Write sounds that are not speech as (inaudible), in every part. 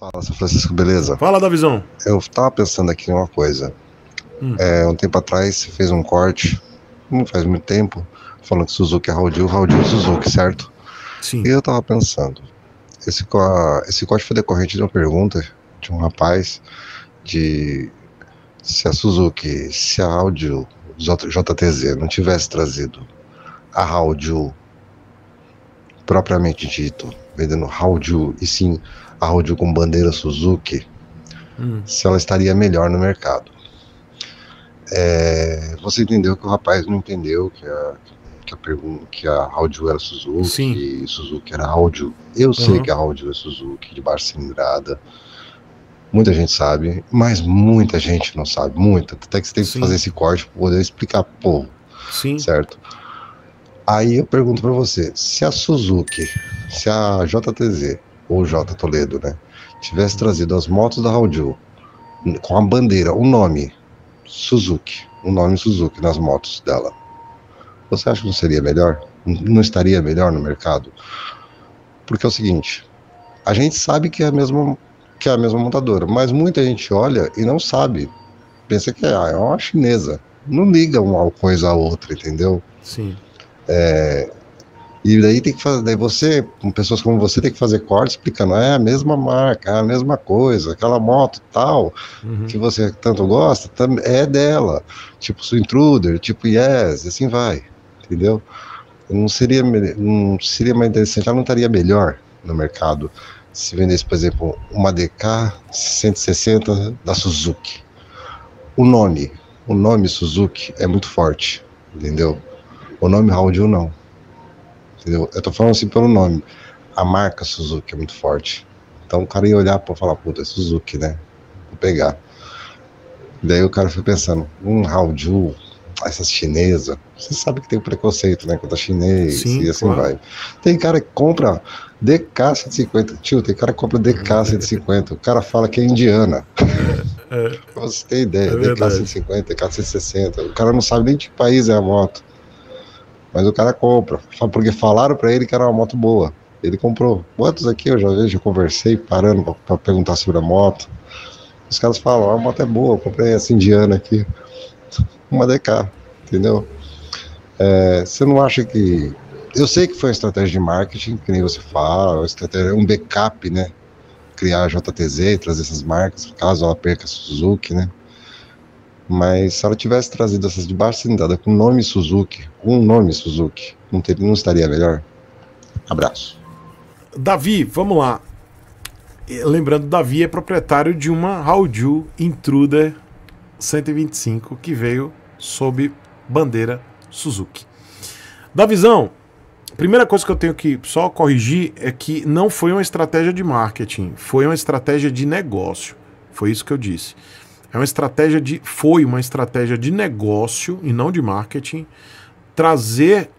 Fala, seu Francisco, beleza? Fala, Davizão. Eu tava pensando aqui em uma coisa. Hum. É, um tempo atrás você fez um corte, não faz muito tempo, falando que Suzuki é Raudil, Raudil é Suzuki, certo? Sim. E eu tava pensando, esse, esse corte foi decorrente de uma pergunta de um rapaz de se a Suzuki, se a Raudil, JTZ, não tivesse trazido a Raudil propriamente dito, vendendo Raudil, e sim a Raudil com bandeira Suzuki, Hum. se ela estaria melhor no mercado. É, você entendeu que o rapaz não entendeu que a, que a, pergun- que a Audio era Suzuki Sim. e Suzuki era Audio. Eu sei Uhum. que a Audio é Suzuki, de baixa cilindrada. Muita gente sabe, mas muita gente não sabe. Muita. Até que você tem que fazer esse corte para poder explicar pro povo, Sim. certo? Aí eu pergunto para você, se a Suzuki, se a JTZ ou J Toledo, né, tivesse trazido as motos da Audio com a bandeira, o nome Suzuki, o nome Suzuki nas motos dela, você acha que não seria melhor? Não estaria melhor no mercado? Porque é o seguinte, a gente sabe que é a mesma que é a mesma montadora, mas muita gente olha e não sabe, pensa que é, é uma chinesa, não liga uma coisa a outra, entendeu? Sim. E daí tem que fazer, daí você, com pessoas como você, tem que fazer corte explicando, é a mesma marca, é a mesma coisa, aquela moto tal, Uhum. que você tanto gosta, tam- é dela. Tipo o Intruder, tipo Yes, assim vai, entendeu? Não seria, não seria mais interessante, ela não estaria melhor no mercado se vendesse, por exemplo, uma DK 160 da Suzuki. O nome, o nome Suzuki é muito forte, entendeu? O nome Audio não. Entendeu? Eu tô falando assim pelo nome. A marca Suzuki é muito forte. Então o cara ia olhar pra falar, puta, é Suzuki, né? Vou pegar. Daí o cara foi pensando, um Haoju, essas chinesas. Você sabe que tem o preconceito, né? Contra chinês Sim, e assim claro. vai. Tem cara que compra DK 150. Tio, tem cara que compra DK 150. O cara fala que é indiana. É, Pra você ter ideia, É DK verdade. 150, DK 160. O cara não sabe nem de que país é a moto. Mas o cara compra. Porque falaram pra ele que era uma moto boa. Ele comprou. Quantos aqui eu já vejo, eu conversei, parando pra perguntar sobre a moto. Os caras falam, "Ah, a moto é boa, eu comprei essa indiana aqui. (laughs) Uma DK, entendeu? É, você não acha que. Eu sei que foi uma estratégia de marketing, que nem você fala, estratégia, um backup, né? Criar a JTZ e trazer essas marcas, caso ela perca a Suzuki, né? Mas se ela tivesse trazido essas de baixa cilindrada com nome Suzuki, um nome Suzuki, não, teria, não estaria melhor? Abraço. Davi, vamos lá. Lembrando, Davi é proprietário de uma Hauju Intruder 125 que veio sob bandeira Suzuki. Davizão, primeira coisa que eu tenho que só corrigir é que não foi uma estratégia de marketing, foi uma estratégia de negócio. Foi isso que eu disse. É uma estratégia de foi uma estratégia de negócio e não de marketing trazer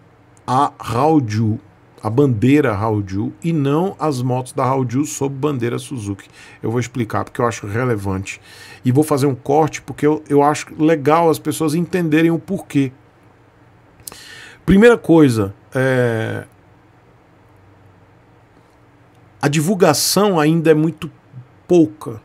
a Hauju, a bandeira Hauju e não as motos da Hauju sob bandeira Suzuki. Eu vou explicar porque eu acho relevante. E vou fazer um corte porque eu, eu acho legal as pessoas entenderem o porquê. Primeira coisa, é, a divulgação ainda é muito pouca.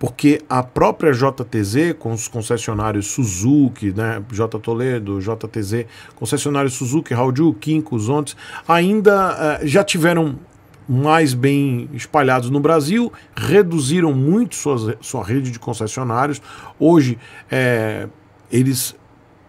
Porque a própria JTZ, com os concessionários Suzuki, né, J Toledo, JTZ, concessionários Suzuki, Hauju, Kinko, Zontes, ainda eh, já tiveram mais bem espalhados no Brasil, reduziram muito suas, sua rede de concessionários. Hoje, eh, eles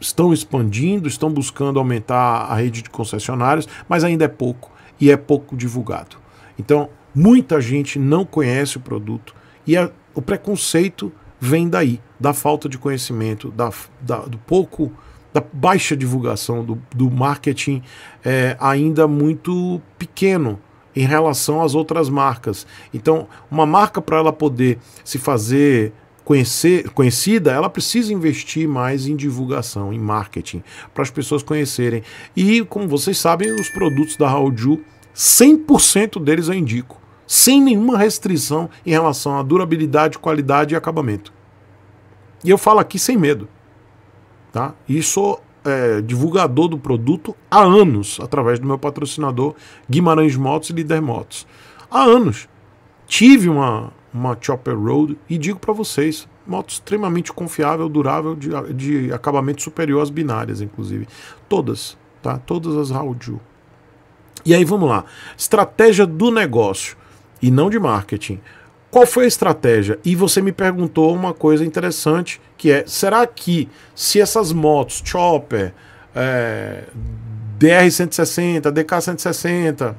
estão expandindo, estão buscando aumentar a rede de concessionários, mas ainda é pouco e é pouco divulgado. Então, muita gente não conhece o produto e a- o preconceito vem daí, da falta de conhecimento, da, da- do pouco, da baixa divulgação, do, do marketing é, ainda muito pequeno em relação às outras marcas. Então, uma marca para ela poder se fazer conhecer, conhecida, ela precisa investir mais em divulgação, em marketing, para as pessoas conhecerem. E, como vocês sabem, os produtos da Hauju, 100% deles eu indico, sem nenhuma restrição em relação à durabilidade, qualidade e acabamento. E eu falo aqui sem medo. Tá? E sou é, divulgador do produto há anos, através do meu patrocinador Guimarães Motos e Líder Motos. Há anos. tive uma, uma Chopper Road e digo para vocês, moto extremamente confiável, durável, de, de acabamento superior às binárias, inclusive. Todas, tá? Todas as Raoju. E aí vamos lá. Estratégia do negócio e não de marketing. Qual foi a estratégia? E você me perguntou uma coisa interessante, que é, será que se essas motos, Chopper, é, DR-160, DK-160,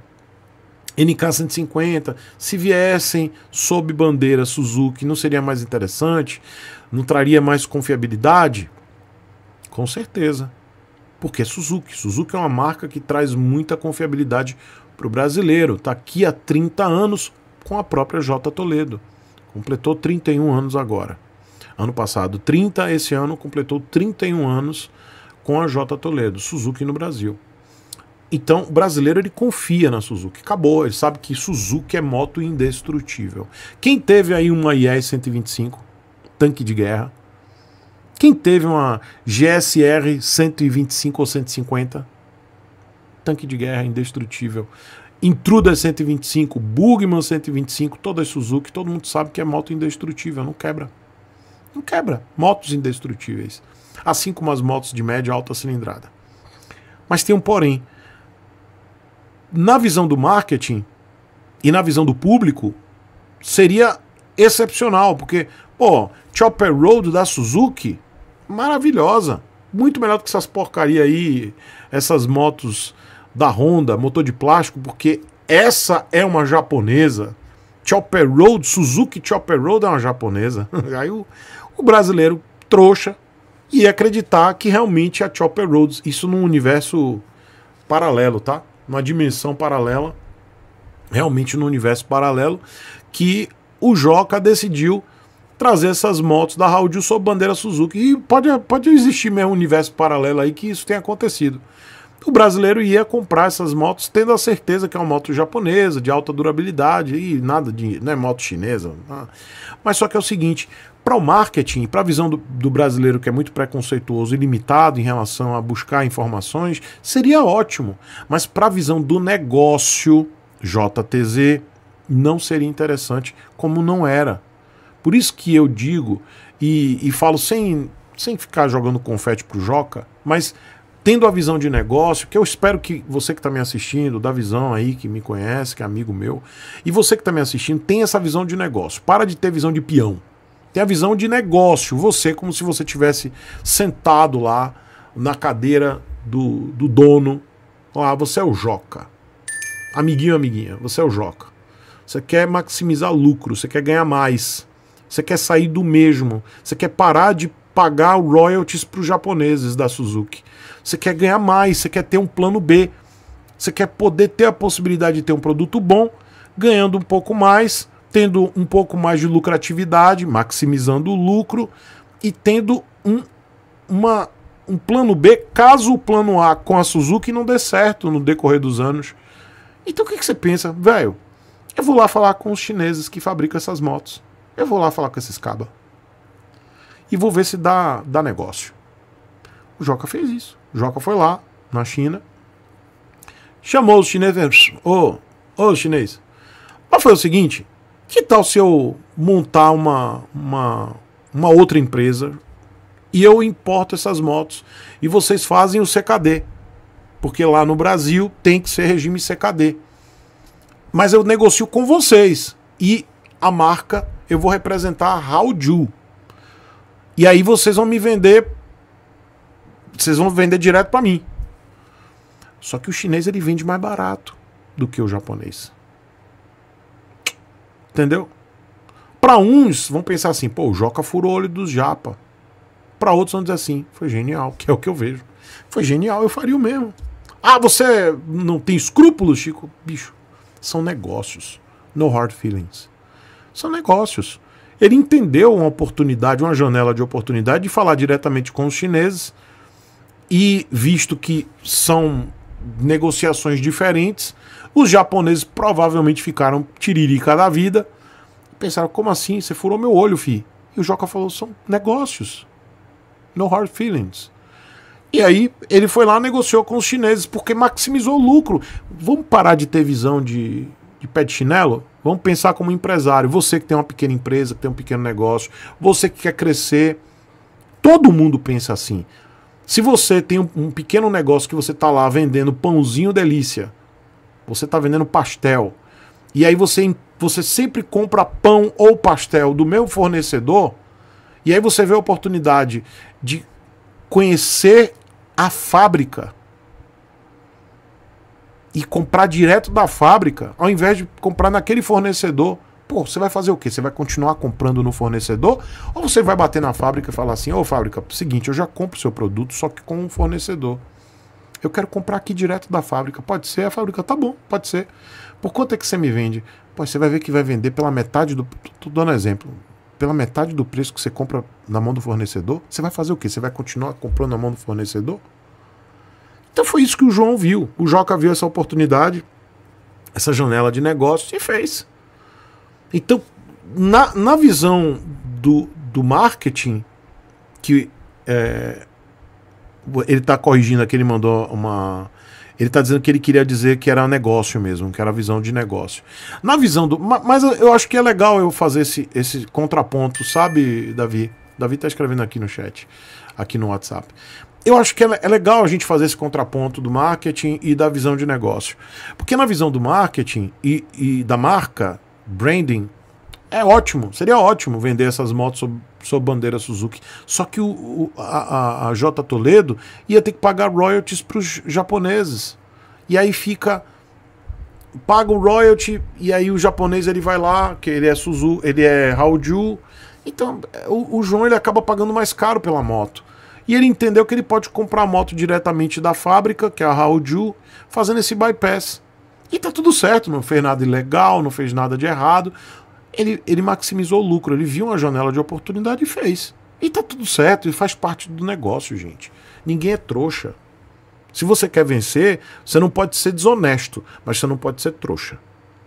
NK-150, se viessem sob bandeira Suzuki, não seria mais interessante? Não traria mais confiabilidade? Com certeza. Porque é Suzuki. Suzuki é uma marca que traz muita confiabilidade para o brasileiro. Está aqui há 30 anos com a própria J Toledo. Completou 31 anos agora. Ano passado 30, esse ano completou 31 anos com a J Toledo, Suzuki no Brasil. Então, o brasileiro ele confia na Suzuki. Acabou, ele sabe que Suzuki é moto indestrutível. Quem teve aí uma IE 125, tanque de guerra? Quem teve uma GSR 125 ou 150? Tanque de guerra indestrutível. Intruder 125, Bugman 125, todas Suzuki, todo mundo sabe que é moto indestrutível, não quebra. Não quebra. Motos indestrutíveis. Assim como as motos de média e alta cilindrada. Mas tem um porém na visão do marketing e na visão do público, seria excepcional, porque, pô, Chopper Road da Suzuki, maravilhosa. Muito melhor do que essas porcaria aí, essas motos da Honda, motor de plástico, porque essa é uma japonesa. Chopper Road, Suzuki Chopper Road é uma japonesa. (laughs) Aí o, o brasileiro trouxa ia acreditar que realmente é a Chopper Road, isso num universo paralelo, tá? numa dimensão paralela, realmente no universo paralelo, que o Joca decidiu trazer essas motos da Raul sob bandeira Suzuki. E pode, pode existir mesmo um universo paralelo aí que isso tenha acontecido. O brasileiro ia comprar essas motos tendo a certeza que é uma moto japonesa, de alta durabilidade e nada de. não é moto chinesa. Tá? Mas só que é o seguinte: para o marketing, para a visão do, do, brasileiro que é muito preconceituoso e limitado em relação a buscar informações, seria ótimo. Mas para a visão do negócio, JTZ, não seria interessante, como não era. Por isso que eu digo, e, e falo sem, sem ficar jogando confete pro Joca, mas tendo a visão de negócio, que eu espero que você que está me assistindo, da visão aí, que me conhece, que é amigo meu, e você que está me assistindo, tenha essa visão de negócio. Para de ter visão de peão. Tem a visão de negócio. Você, como se você tivesse sentado lá na cadeira do, do dono. Ah, você é o Joca. Amiguinho, amiguinha, você é o Joca. Você quer maximizar lucro, você quer ganhar mais. Você quer sair do mesmo. Você quer parar de pagar royalties para os japoneses da Suzuki. Você quer ganhar mais, você quer ter um plano B. Você quer poder ter a possibilidade de ter um produto bom, ganhando um pouco mais tendo um pouco mais de lucratividade, maximizando o lucro e tendo um, uma, um plano B caso o plano A com a Suzuki não dê certo no decorrer dos anos. Então o que, que você pensa? Velho, eu vou lá falar com os chineses que fabricam essas motos. Eu vou lá falar com esses cabas. E vou ver se dá, dá negócio. O Joca fez isso. O Joca foi lá, na China, chamou os chineses. Ô, ô chinês, mas foi o seguinte: que tal se eu montar uma, uma, uma outra empresa e eu importo essas motos e vocês fazem o CKD? Porque lá no Brasil tem que ser regime CKD. Mas eu negocio com vocês e a marca eu vou representar a Raoju. E aí vocês vão me vender vocês vão vender direto para mim. Só que o chinês ele vende mais barato do que o japonês. Entendeu? Para uns vão pensar assim, pô, o Joca furou o olho dos japa. Para outros vão dizer assim, foi genial, que é o que eu vejo. Foi genial, eu faria o mesmo. Ah, você não tem escrúpulos, Chico? Bicho, são negócios. No hard feelings. São negócios. Ele entendeu uma oportunidade, uma janela de oportunidade de falar diretamente com os chineses e visto que são negociações diferentes, os japoneses provavelmente ficaram tiririca da vida. Pensaram, como assim? Você furou meu olho, fi. E o Joca falou, são negócios. No hard feelings. E aí ele foi lá negociou com os chineses porque maximizou o lucro. Vamos parar de ter visão de de pé de chinelo? Vamos pensar como empresário. Você que tem uma pequena empresa, que tem um pequeno negócio, você que quer crescer. Todo mundo pensa assim. Se você tem um, um pequeno negócio que você está lá vendendo pãozinho delícia, você está vendendo pastel, e aí você, você sempre compra pão ou pastel do meu fornecedor, e aí você vê a oportunidade de conhecer a fábrica e comprar direto da fábrica, ao invés de comprar naquele fornecedor. Pô, você vai fazer o quê? Você vai continuar comprando no fornecedor? Ou você vai bater na fábrica e falar assim: Ô, fábrica, seguinte, eu já compro seu produto, só que com um fornecedor. Eu quero comprar aqui direto da fábrica. Pode ser? A fábrica, tá bom, pode ser. Por quanto é que você me vende? Pô, você vai ver que vai vender pela metade do. Tô dando exemplo. Pela metade do preço que você compra na mão do fornecedor. Você vai fazer o quê? Você vai continuar comprando na mão do fornecedor? Então foi isso que o João viu. O Joca viu essa oportunidade, essa janela de negócio e fez. Então, na, na visão do, do marketing, que é, ele está corrigindo aqui, ele mandou uma. Ele está dizendo que ele queria dizer que era negócio mesmo, que era visão de negócio. Na visão do. Mas eu acho que é legal eu fazer esse, esse contraponto, sabe, Davi? Davi está escrevendo aqui no chat, aqui no WhatsApp eu acho que é, legal a gente fazer esse contraponto do marketing e da visão de negócio. Porque na visão do marketing e, e da marca, branding, é ótimo, seria ótimo vender essas motos sob, sob bandeira Suzuki. Só que o, o a, a, J Toledo ia ter que pagar royalties para os japoneses. E aí fica. Paga o royalty, e aí o japonês ele vai lá, que ele é Suzuki, ele é Haoju. Então o, o João ele acaba pagando mais caro pela moto. E ele entendeu que ele pode comprar a moto diretamente da fábrica, que é a Raoju, fazendo esse bypass. E tá tudo certo, não fez nada ilegal, não fez nada de errado. Ele, ele maximizou o lucro, ele viu uma janela de oportunidade e fez. E tá tudo certo, e faz parte do negócio, gente. Ninguém é trouxa. Se você quer vencer, você não pode ser desonesto, mas você não pode ser trouxa.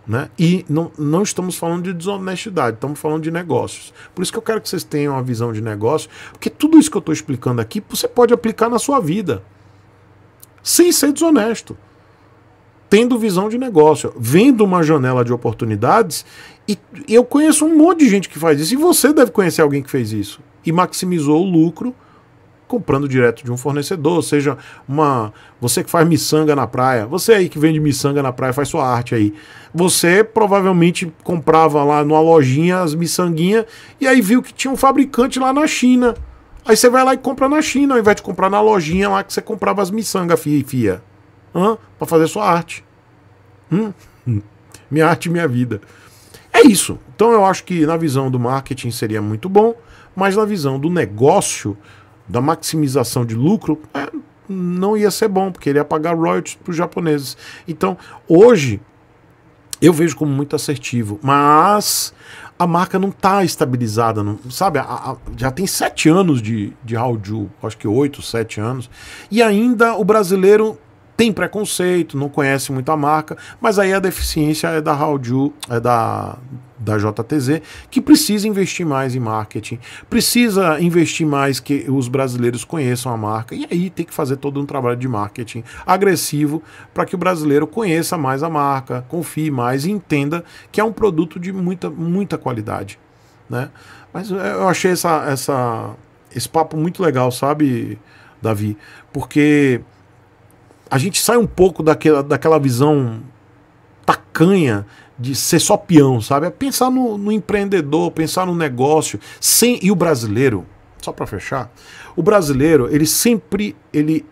Né? E não, não estamos falando de desonestidade, estamos falando de negócios. Por isso que eu quero que vocês tenham uma visão de negócio, porque tudo isso que eu estou explicando aqui você pode aplicar na sua vida, sem ser desonesto, tendo visão de negócio, vendo uma janela de oportunidades. E eu conheço um monte de gente que faz isso, e você deve conhecer alguém que fez isso e maximizou o lucro comprando direto de um fornecedor, seja uma você que faz miçanga na praia, você aí que vende miçanga na praia, faz sua arte aí. Você provavelmente comprava lá numa lojinha as miçanguinhas e aí viu que tinha um fabricante lá na China. Aí você vai lá e compra na China, ao invés de comprar na lojinha lá que você comprava as miçangas, fia, fia. Hã? Pra fazer sua arte. Hum? (laughs) Minha arte minha vida. É isso. Então eu acho que na visão do marketing seria muito bom, mas na visão do negócio, da maximização de lucro, é, não ia ser bom, porque ele ia pagar royalties para os japoneses. Então, hoje, eu vejo como muito assertivo, mas a marca não está estabilizada, não, sabe? A, a, já tem sete anos de, de Haoju, acho que oito, sete anos, e ainda o brasileiro tem preconceito, não conhece muito a marca, mas aí a deficiência é da Haoju, é da, da JTZ, que precisa investir mais em marketing, precisa investir mais que os brasileiros conheçam a marca, e aí tem que fazer todo um trabalho de marketing agressivo para que o brasileiro conheça mais a marca, confie mais e entenda que é um produto de muita, muita qualidade. Né? Mas eu achei essa, essa, esse papo muito legal, sabe, Davi? Porque a gente sai um pouco daquela, daquela visão tacanha de ser só peão, sabe? É pensar no, no empreendedor, pensar no negócio, sem e o brasileiro, só para fechar, o brasileiro ele sempre ele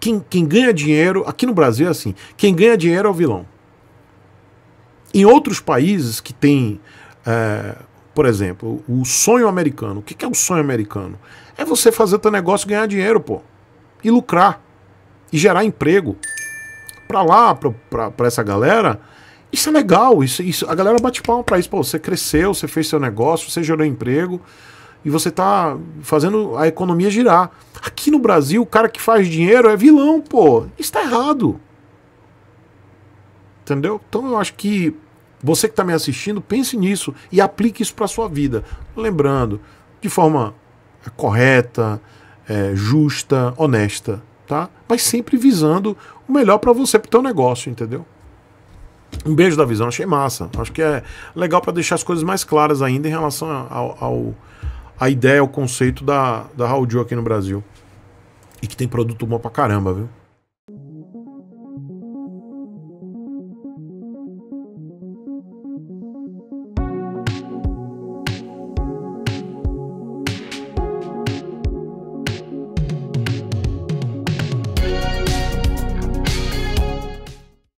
quem, quem ganha dinheiro aqui no Brasil é assim, quem ganha dinheiro é o vilão. Em outros países que tem, é, por exemplo, o sonho americano. O que é o sonho americano? É você fazer teu negócio ganhar dinheiro, pô, e lucrar e gerar emprego. Para lá, para essa galera, isso é legal. Isso, isso, a galera bate palma para isso. Pô, você cresceu, você fez seu negócio, você gerou emprego e você tá fazendo a economia girar. Aqui no Brasil, o cara que faz dinheiro é vilão, pô. Isso tá errado. Entendeu? Então eu acho que você que está me assistindo, pense nisso e aplique isso para sua vida. Lembrando, de forma correta, é, justa, honesta tá? Mas sempre visando o melhor para você, para o teu negócio, entendeu? Um beijo da visão, achei massa. Acho que é legal para deixar as coisas mais claras ainda em relação ao, ao a ideia, o conceito da, da Raul aqui no Brasil. E que tem produto bom pra caramba, viu?